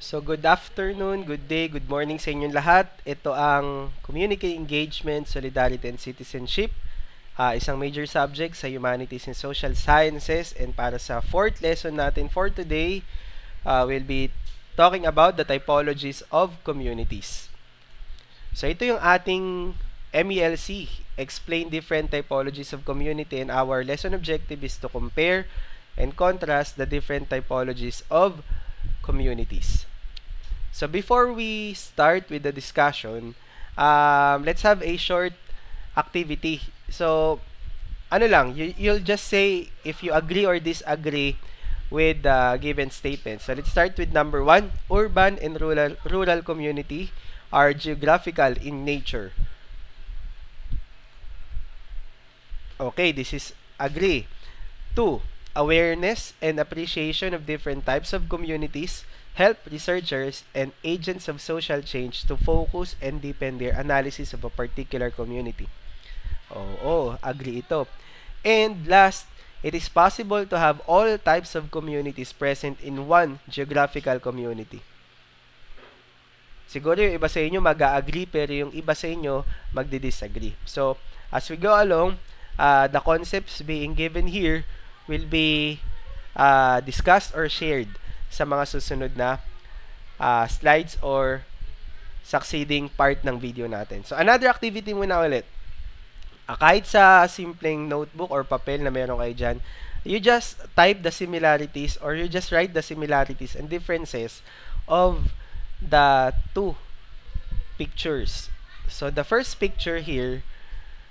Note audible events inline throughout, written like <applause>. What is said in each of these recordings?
So, good afternoon, good day, good morning sa inyong lahat. Ito ang Community Engagement, Solidarity and Citizenship, uh, isang major subject sa Humanities and Social Sciences. And para sa fourth lesson natin for today, uh, we'll be talking about the typologies of communities. So, ito yung ating MELC, Explain Different Typologies of Community. And our lesson objective is to compare and contrast the different typologies of communities. So before we start with the discussion, um, let's have a short activity. So, ano lang, you, you'll just say if you agree or disagree with the given statement. So let's start with number one. Urban and rural, rural community are geographical in nature. Okay, this is agree. Two, awareness and appreciation of different types of communities help researchers and agents of social change to focus and deepen their analysis of a particular community. Oo, agree ito. And last, it is possible to have all types of communities present in one geographical community. Siguro yung iba sa inyo mag-agree pero yung iba sa inyo magdi-disagree. So, as we go along, uh, the concepts being given here will be uh, discussed or shared sa mga susunod na uh, slides or succeeding part ng video natin. So, another activity muna ulit. Uh, kahit sa simpleng notebook or papel na meron kayo dyan, you just type the similarities or you just write the similarities and differences of the two pictures. So, the first picture here,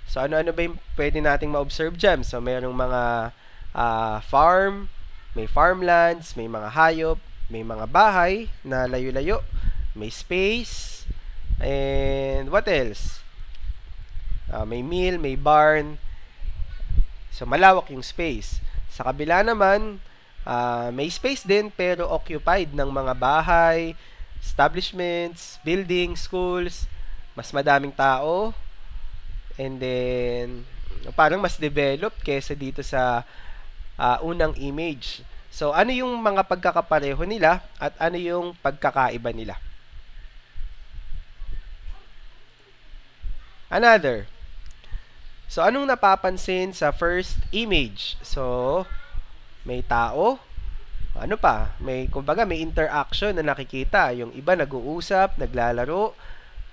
so ano-ano ba yung pwede nating ma-observe dyan? So, merong mga uh, farm, may farmlands, may mga hayop, may mga bahay na layo-layo, may space, and what else? Uh, may mill, may barn. So, malawak yung space. Sa kabila naman, uh, may space din pero occupied ng mga bahay, establishments, buildings, schools, mas madaming tao, and then, parang mas developed kaysa dito sa uh, unang image. So, ano yung mga pagkakapareho nila at ano yung pagkakaiba nila? Another. So, anong napapansin sa first image? So, may tao. Ano pa? May, kumbaga, may interaction na nakikita. Yung iba nag-uusap, naglalaro,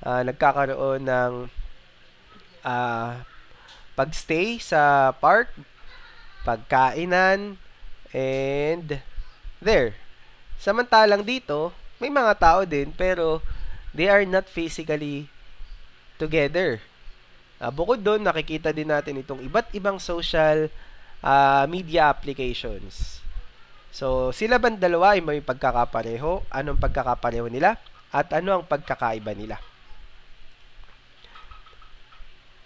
uh, nagkakaroon ng uh, pagstay sa park, pagkainan, and there. Samantalang dito, may mga tao din pero they are not physically together. Uh, bukod doon, nakikita din natin itong iba't ibang social uh, media applications. So, sila bang dalawa ay may pagkakapareho? Anong pagkakapareho nila? At ano ang pagkakaiba nila?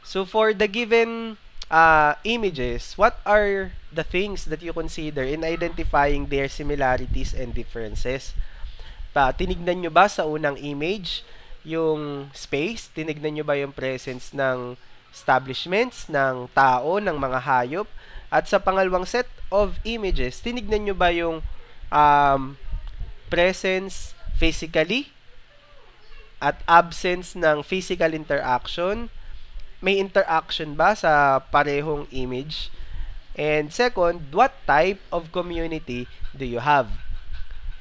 So, for the given uh, images, what are the things that you consider in identifying their similarities and differences? Pa, tinignan nyo ba sa unang image yung space? Tinignan nyo ba yung presence ng establishments, ng tao, ng mga hayop? At sa pangalawang set of images, tinignan nyo ba yung um, presence physically at absence ng physical interaction may interaction ba sa parehong image? And second, what type of community do you have?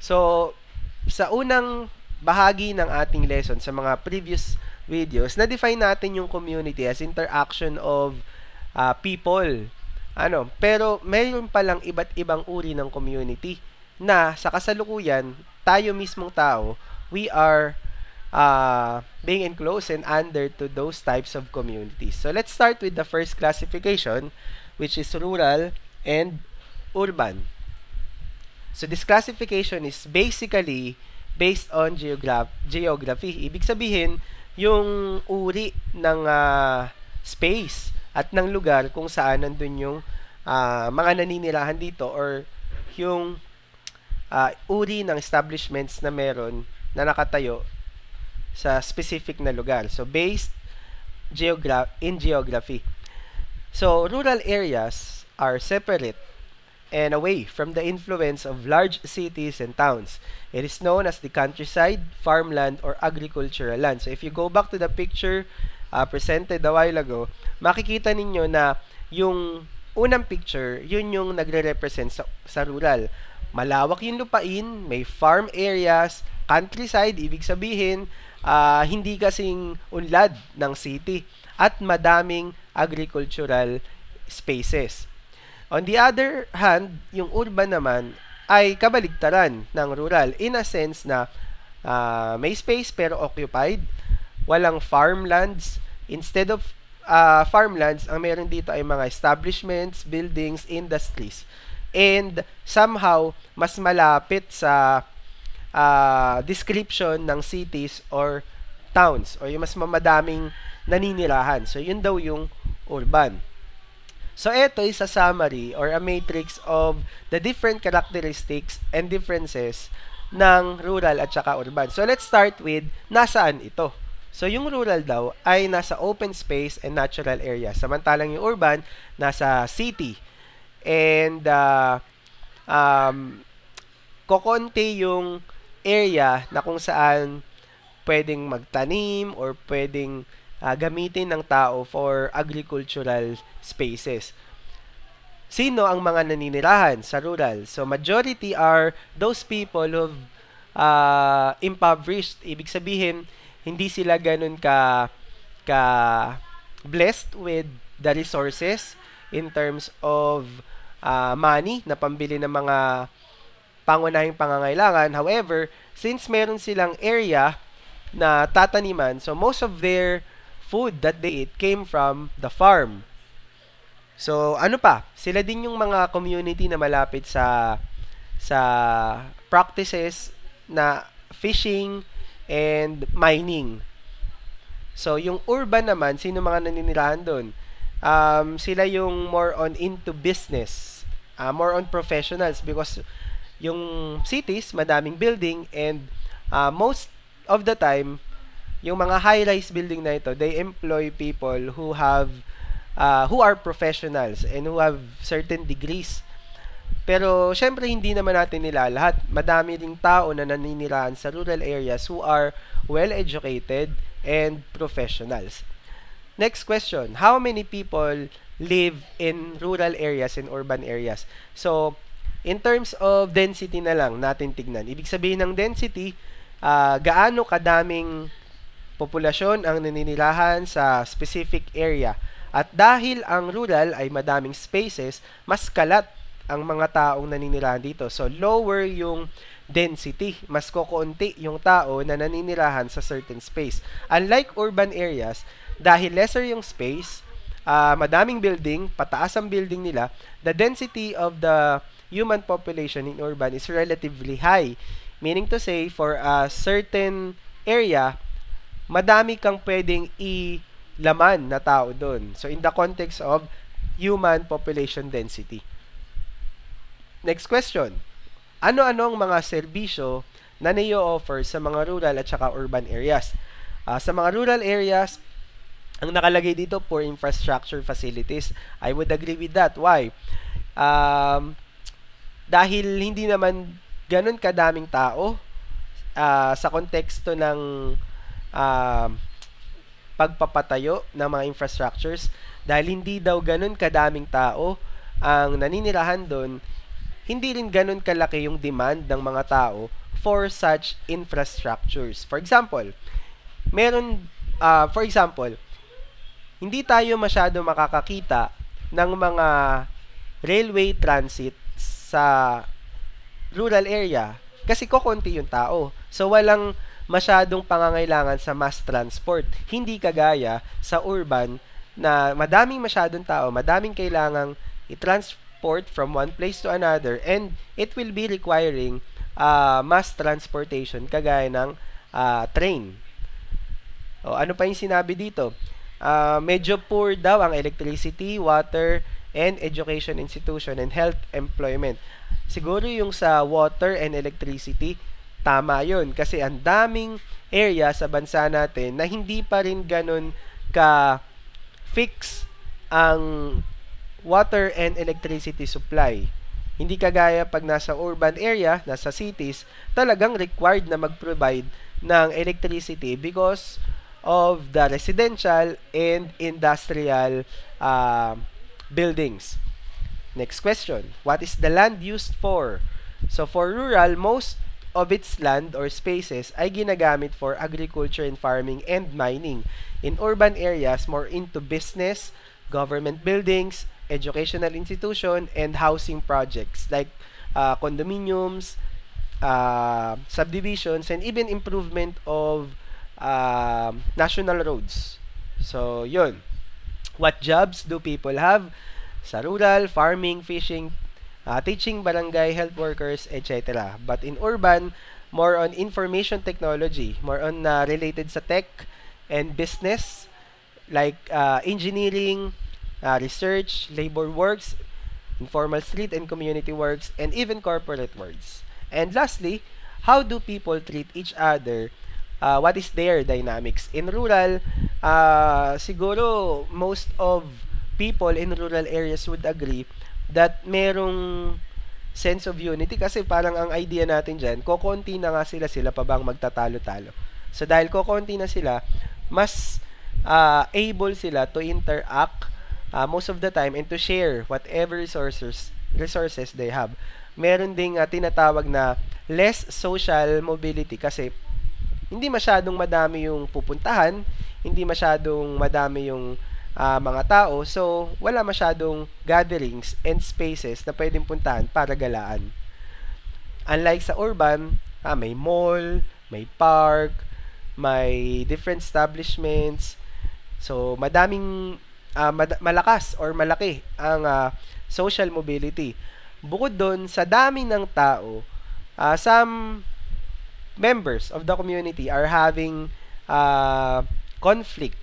So, sa unang bahagi ng ating lesson, sa mga previous videos, na-define natin yung community as interaction of uh, people. Ano, pero mayroon palang iba't ibang uri ng community na sa kasalukuyan, tayo mismong tao, we are uh, being enclosed and under to those types of communities. So let's start with the first classification, which is rural and urban. So this classification is basically based on geograph geography. Ibig sabihin, yung uri ng uh, space at ng lugar kung saan nandun yung uh, mga naninirahan dito or yung uh, uri ng establishments na meron na nakatayo sa specific na lugar. So, based geogra in geography. So, rural areas are separate and away from the influence of large cities and towns. It is known as the countryside, farmland, or agricultural land. So if you go back to the picture uh, presented a while ago, makikita ninyo na yung unang picture, yun yung nagre-represent sa, sa rural. Malawak yung lupain, may farm areas, countryside, ibig sabihin, uh, hindi kasing unlad ng city at madaming agricultural spaces. On the other hand, yung urban naman ay kabaligtaran ng rural in a sense na uh, may space pero occupied, walang farmlands. Instead of uh, farmlands, ang meron dito ay mga establishments, buildings, industries. And somehow, mas malapit sa uh, description ng cities or towns or yung mas mamadaming naninirahan. So, yun daw yung urban. So, ito is a summary or a matrix of the different characteristics and differences ng rural at saka urban. So, let's start with nasaan ito. So, yung rural daw ay nasa open space and natural area. Samantalang yung urban, nasa city. And, uh, um, kokonti yung area na kung saan pwedeng magtanim or pwedeng uh, gamitin ng tao for agricultural spaces. Sino ang mga naninirahan sa rural? So majority are those people who uh, impoverished. Ibig sabihin, hindi sila ganun ka ka blessed with the resources in terms of uh, money na pambili ng mga pangunahing pangangailangan. However, since meron silang area na tataniman, so most of their food that they eat came from the farm. So, ano pa? Sila din yung mga community na malapit sa sa practices na fishing and mining. So, yung urban naman, sino mga naninirahan doon? Um, sila yung more on into business, uh, more on professionals because yung cities, madaming building and uh, most of the time, yung mga high-rise building na ito, they employ people who have uh, who are professionals and who have certain degrees. Pero syempre hindi naman natin nila lahat. Madami ding tao na naninirahan sa rural areas who are well educated and professionals. Next question, how many people live in rural areas and urban areas? So, in terms of density na lang natin tignan. Ibig sabihin ng density, uh, gaano kadaming populasyon ang naninirahan sa specific area. At dahil ang rural ay madaming spaces, mas kalat ang mga taong naninirahan dito. So, lower yung density. Mas kokonti yung tao na naninirahan sa certain space. Unlike urban areas, dahil lesser yung space, uh, madaming building, pataas ang building nila, the density of the human population in urban is relatively high. Meaning to say, for a certain area, madami kang pwedeng ilaman na tao doon. So, in the context of human population density. Next question. Ano-ano ang mga serbisyo na niyo-offer sa mga rural at saka urban areas? Uh, sa mga rural areas, ang nakalagay dito for infrastructure facilities. I would agree with that. Why? Um, dahil hindi naman ganun kadaming tao uh, sa konteksto ng uh, pagpapatayo ng mga infrastructures dahil hindi daw ganun kadaming tao ang naninirahan doon, hindi rin ganun kalaki yung demand ng mga tao for such infrastructures. For example, meron, uh, for example, hindi tayo masyado makakakita ng mga railway transit sa rural area kasi kokonti yung tao. So, walang masyadong pangangailangan sa mass transport. Hindi kagaya sa urban na madaming masyadong tao, madaming kailangang i-transport from one place to another and it will be requiring uh, mass transportation kagaya ng uh, train. O, ano pa yung sinabi dito? Uh, medyo poor daw ang electricity, water, and education institution and health employment. Siguro yung sa water and electricity, tama yun. Kasi ang daming area sa bansa natin na hindi pa rin ganun ka fix ang water and electricity supply. Hindi kagaya pag nasa urban area, nasa cities, talagang required na mag-provide ng electricity because of the residential and industrial uh, buildings. Next question. What is the land used for? So for rural, most of its land or spaces ay ginagamit for agriculture and farming and mining. In urban areas, more into business, government buildings, educational institution, and housing projects like uh, condominiums, uh, subdivisions, and even improvement of uh, national roads. So, yun. What jobs do people have sa rural, farming, fishing, uh, teaching barangay health workers, etc. But in urban, more on information technology, more on uh, related sa tech and business, like uh, engineering, uh, research, labor works, informal street and community works, and even corporate works. And lastly, how do people treat each other? Uh, what is their dynamics? In rural, uh, siguro most of people in rural areas would agree that merong sense of unity kasi parang ang idea natin dyan, kokonti na nga sila, sila pa bang magtatalo-talo. So dahil kokonti na sila, mas uh, able sila to interact uh, most of the time and to share whatever resources resources they have. Meron ding uh, tinatawag na less social mobility kasi hindi masyadong madami yung pupuntahan, hindi masyadong madami yung uh, mga tao, so wala masyadong gatherings and spaces na pwedeng puntahan para galaan. Unlike sa urban, ah, may mall, may park, may different establishments. So, madaming uh, mad- malakas or malaki ang uh, social mobility. Bukod doon, sa dami ng tao, uh, some members of the community are having uh, conflict.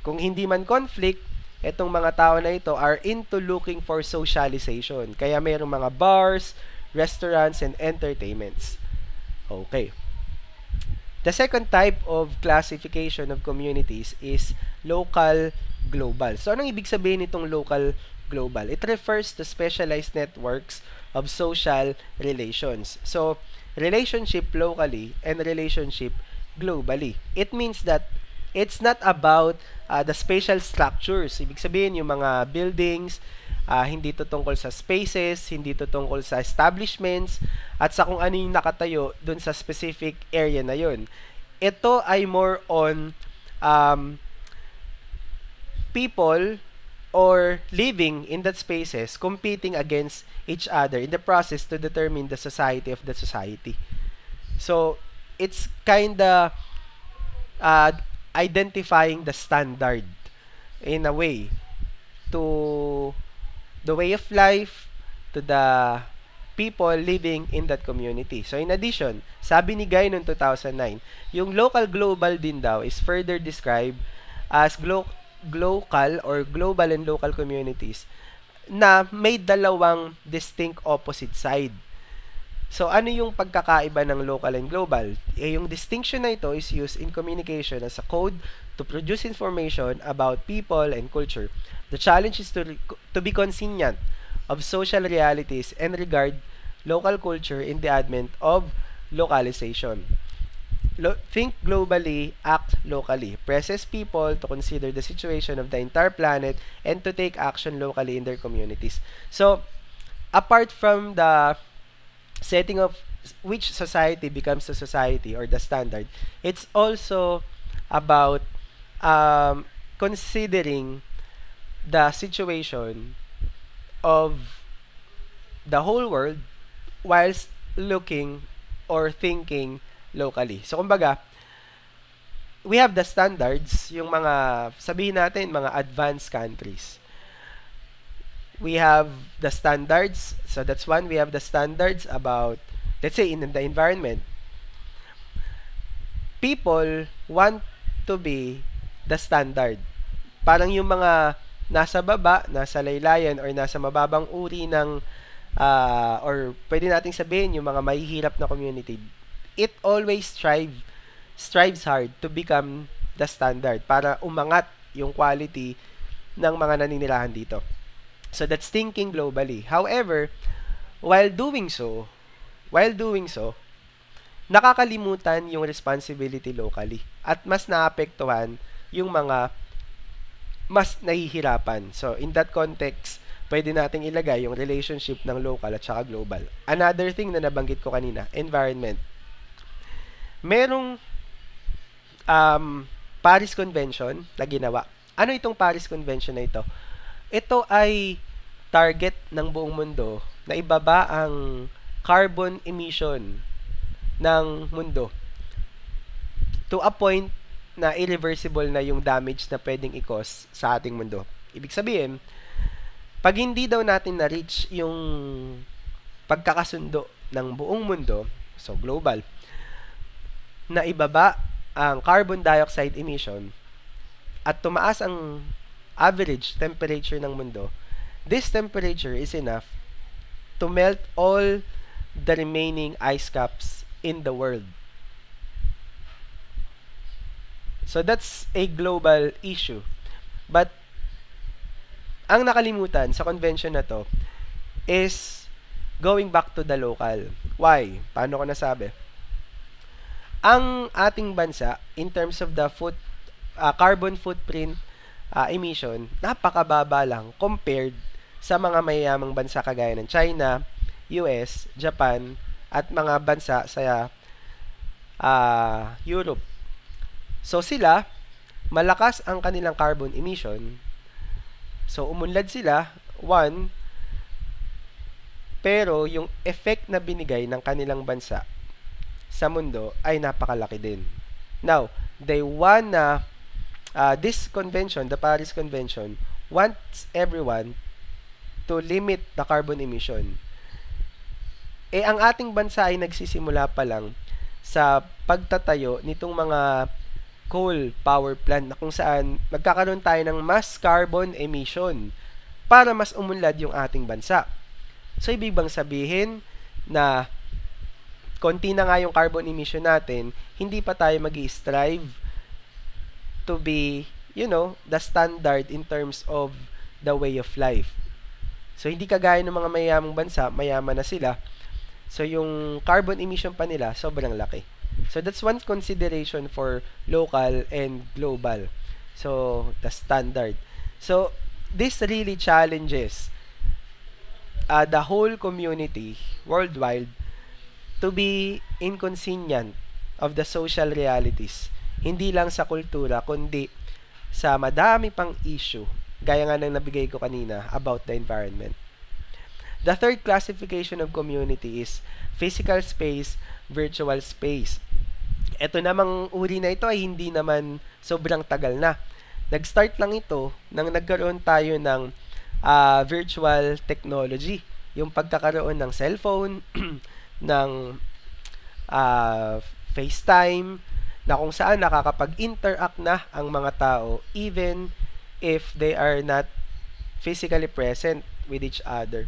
Kung hindi man conflict, itong mga tao na ito are into looking for socialization. Kaya mayroong mga bars, restaurants, and entertainments. Okay. The second type of classification of communities is local global. So, anong ibig sabihin nitong local global? It refers to specialized networks of social relations. So, relationship locally and relationship globally. It means that it's not about uh, the spatial structures. Ibig sabihin, yung mga buildings, uh, hindi to tungkol sa spaces, hindi to tungkol sa establishments, at sa kung ano yung nakatayo dun sa specific area na yun. Ito ay more on um, people or living in that spaces competing against each other in the process to determine the society of the society. So, it's kinda uh, identifying the standard in a way to the way of life to the people living in that community. So in addition, sabi ni Guy noong 2009, yung local global din daw is further described as glo- local or global and local communities na may dalawang distinct opposite side. So, ano yung pagkakaiba ng local and global? Eh, yung distinction na ito is used in communication as a code to produce information about people and culture. The challenge is to, to be consignant of social realities and regard local culture in the advent of localization. Think globally, act locally. Presses people to consider the situation of the entire planet and to take action locally in their communities. So, apart from the setting of which society becomes the society or the standard, it's also about um, considering the situation of the whole world whilst looking or thinking locally. So, kumbaga, we have the standards, yung mga, sabihin natin, mga advanced countries we have the standards. So that's one. We have the standards about, let's say, in the environment. People want to be the standard. Parang yung mga nasa baba, nasa laylayan, or nasa mababang uri ng, uh, or pwede nating sabihin, yung mga mahihirap na community, it always strive, strives hard to become the standard para umangat yung quality ng mga naninirahan dito. So that's thinking globally. However, while doing so, while doing so, nakakalimutan yung responsibility locally at mas naapektuhan yung mga mas nahihirapan. So, in that context, pwede nating ilagay yung relationship ng local at saka global. Another thing na nabanggit ko kanina, environment. Merong um, Paris Convention na ginawa. Ano itong Paris Convention na ito? Ito ay target ng buong mundo na ibaba ang carbon emission ng mundo to a point na irreversible na yung damage na pwedeng i-cause sa ating mundo. Ibig sabihin, pag hindi daw natin na-reach yung pagkakasundo ng buong mundo, so global, na ibaba ang carbon dioxide emission at tumaas ang average temperature ng mundo, this temperature is enough to melt all the remaining ice caps in the world. So that's a global issue. But ang nakalimutan sa convention na to is going back to the local. Why? Paano ko nasabi? Ang ating bansa in terms of the foot uh, carbon footprint uh, emission, napakababa lang compared sa mga mayayamang bansa kagaya ng China, US, Japan, at mga bansa sa uh, Europe. So sila, malakas ang kanilang carbon emission. So umunlad sila, one, pero yung effect na binigay ng kanilang bansa sa mundo ay napakalaki din. Now, they wanna, uh, this convention, the Paris Convention, wants everyone to limit the carbon emission. Eh, ang ating bansa ay nagsisimula pa lang sa pagtatayo nitong mga coal power plant na kung saan magkakaroon tayo ng mas carbon emission para mas umunlad yung ating bansa. So, ibig bang sabihin na konti na nga yung carbon emission natin, hindi pa tayo mag strive to be, you know, the standard in terms of the way of life. So, hindi kagaya ng mga mayamang bansa, mayaman na sila, So, yung carbon emission pa nila, sobrang laki. So, that's one consideration for local and global. So, the standard. So, this really challenges uh, the whole community worldwide to be inconvenient of the social realities. Hindi lang sa kultura, kundi sa madami pang issue, gaya nga ng nabigay ko kanina about the environment. The third classification of community is physical space, virtual space. Ito namang uri na ito ay hindi naman sobrang tagal na. Nag-start lang ito nang nagkaroon tayo ng uh, virtual technology. Yung pagkakaroon ng cellphone, <clears throat> ng uh, FaceTime, na kung saan nakakapag-interact na ang mga tao even if they are not physically present with each other.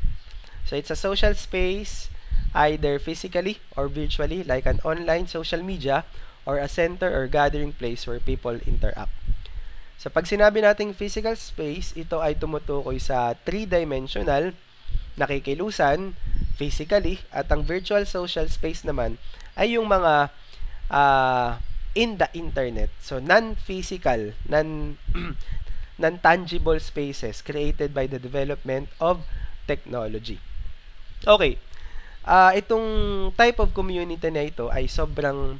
So it's a social space either physically or virtually like an online social media or a center or gathering place where people interact. So pag sinabi nating physical space, ito ay tumutukoy sa three-dimensional nakikilusan physically at ang virtual social space naman ay yung mga uh, in the internet. So non-physical, non <clears throat> non-tangible spaces created by the development of technology. Okay. Uh, itong type of community na ito ay sobrang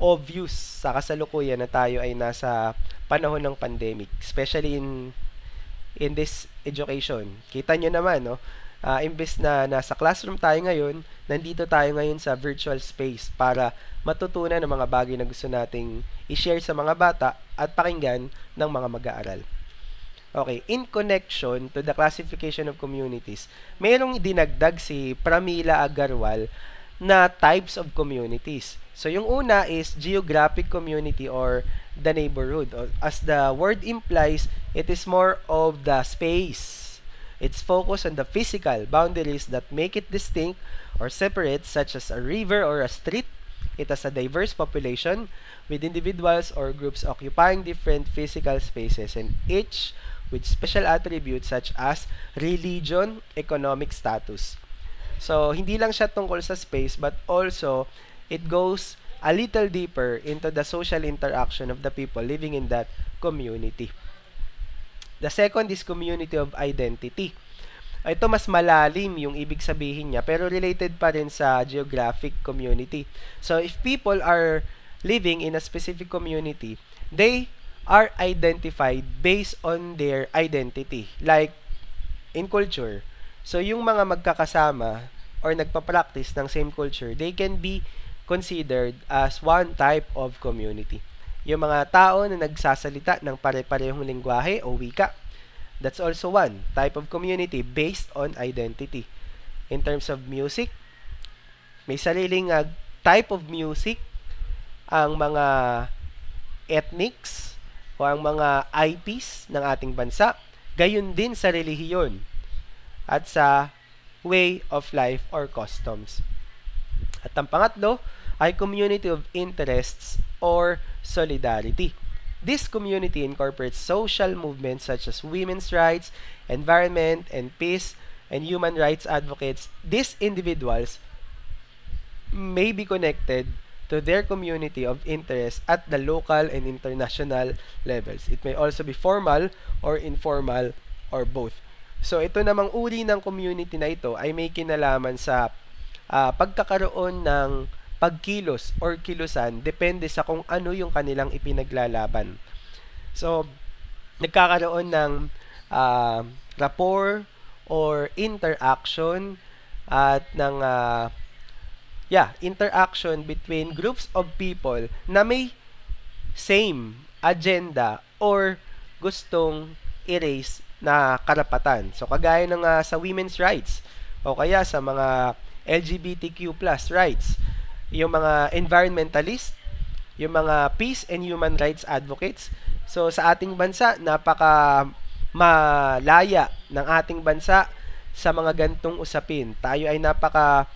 obvious sa kasalukuyan na tayo ay nasa panahon ng pandemic, especially in in this education. Kita nyo naman, no? Uh, imbes na nasa classroom tayo ngayon, nandito tayo ngayon sa virtual space para matutunan ng mga bagay na gusto nating i-share sa mga bata at pakinggan ng mga mag-aaral. Okay, in connection to the classification of communities, mayroong dinagdag si Pramila Agarwal na types of communities. So, yung una is geographic community or the neighborhood. As the word implies, it is more of the space. It's focused on the physical boundaries that make it distinct or separate, such as a river or a street. It has a diverse population with individuals or groups occupying different physical spaces and each with special attributes such as religion, economic status. So, hindi lang siya tungkol sa space but also it goes a little deeper into the social interaction of the people living in that community. The second is community of identity. Ito mas malalim yung ibig sabihin niya pero related pa rin sa geographic community. So if people are living in a specific community, they are identified based on their identity. Like in culture. So yung mga magkakasama or nagpa-practice ng same culture, they can be considered as one type of community. Yung mga tao na nagsasalita ng pare-parehong lingwahe o wika, That's also one type of community based on identity. In terms of music, may sariling uh, type of music ang mga ethnics o ang mga IPs ng ating bansa. Gayon din sa relihiyon at sa way of life or customs. At ang pangatlo ay community of interests or solidarity. This community incorporates social movements such as women's rights, environment and peace, and human rights advocates. These individuals may be connected to their community of interest at the local and international levels. It may also be formal or informal or both. So ito namang uri ng community na ito ay may kinalaman sa uh, pagkakaroon ng pagkilos or kilusan depende sa kung ano yung kanilang ipinaglalaban. So, nagkakaroon ng uh, rapport or interaction at ng uh, yeah, interaction between groups of people na may same agenda or gustong erase na karapatan. So kagaya ng uh, sa women's rights o kaya sa mga LGBTQ+ rights yung mga environmentalist, yung mga peace and human rights advocates. So sa ating bansa, napaka malaya ng ating bansa sa mga gantong usapin. Tayo ay napaka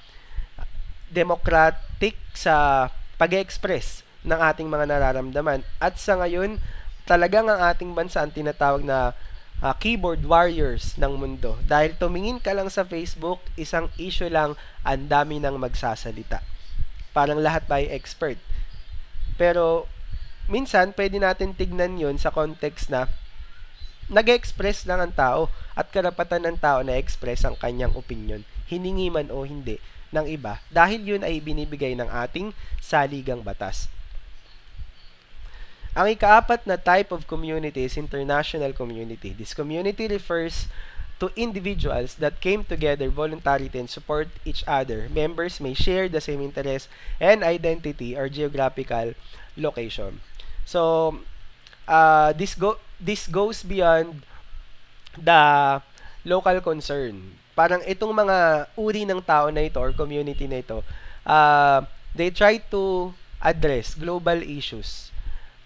democratic sa pag-express ng ating mga nararamdaman. At sa ngayon, talagang ang ating bansa ang tinatawag na uh, keyboard warriors ng mundo. Dahil tumingin ka lang sa Facebook, isang issue lang, ang dami nang magsasalita parang lahat by expert. Pero, minsan, pwede natin tignan yon sa context na nag-express lang ang tao at karapatan ng tao na express ang kanyang opinion, hiningi man o hindi, ng iba dahil yun ay binibigay ng ating saligang batas. Ang ikaapat na type of community is international community. This community refers to individuals that came together voluntarily and support each other. Members may share the same interests and identity or geographical location. So, uh, this go this goes beyond the local concern. Parang itong mga uri ng tao na ito or community na ito, uh, they try to address global issues.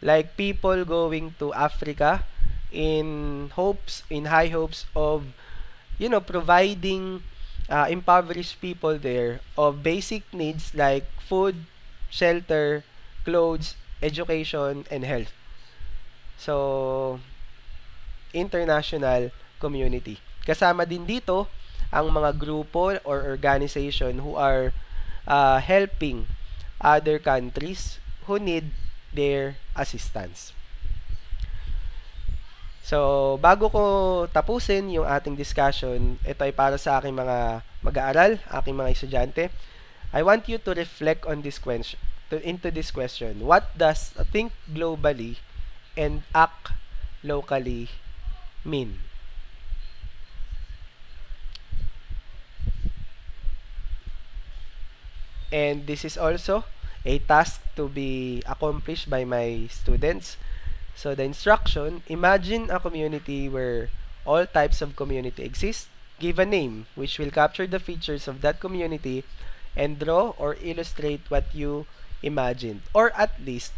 Like people going to Africa in hopes, in high hopes of you know, providing uh, impoverished people there of basic needs like food, shelter, clothes, education, and health. So, international community. Kasama din dito ang mga grupo or organization who are uh, helping other countries who need their assistance. So, bago ko tapusin yung ating discussion, ito ay para sa aking mga mag-aaral, aking mga estudyante. I want you to reflect on this question, to, into this question. What does think globally and act locally mean? And this is also a task to be accomplished by my students. So the instruction, imagine a community where all types of community exist. Give a name which will capture the features of that community and draw or illustrate what you imagined. Or at least,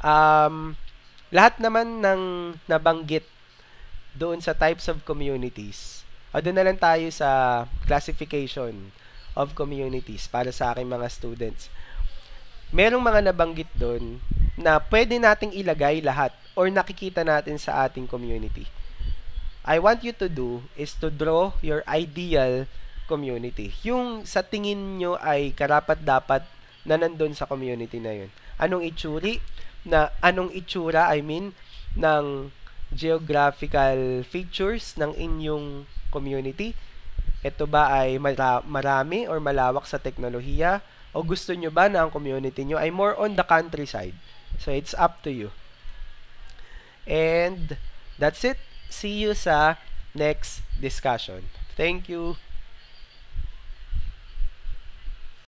um, lahat naman ng nabanggit doon sa types of communities. O doon na lang tayo sa classification of communities para sa aking mga students. Merong mga nabanggit doon na pwede nating ilagay lahat or nakikita natin sa ating community. I want you to do is to draw your ideal community. Yung sa tingin nyo ay karapat-dapat na nandun sa community na yun. Anong itsuri? Na, anong itsura, I mean, ng geographical features ng inyong community? Ito ba ay mara- marami or malawak sa teknolohiya? O gusto nyo ba na ang community nyo ay more on the countryside? So, it's up to you. And, that's it. See you sa next discussion. Thank you.